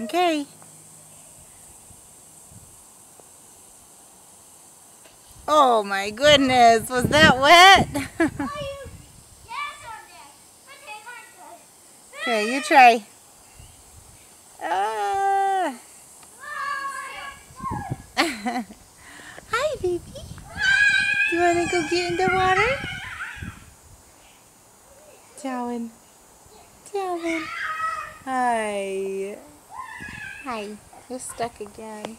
Okay. Oh my goodness, was that wet? okay, you try. Uh. Hi, baby. Do you want to go get in the water? Darwin. Darwin. Hi. Hi. You're stuck again.